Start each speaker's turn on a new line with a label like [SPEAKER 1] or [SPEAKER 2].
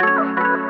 [SPEAKER 1] Música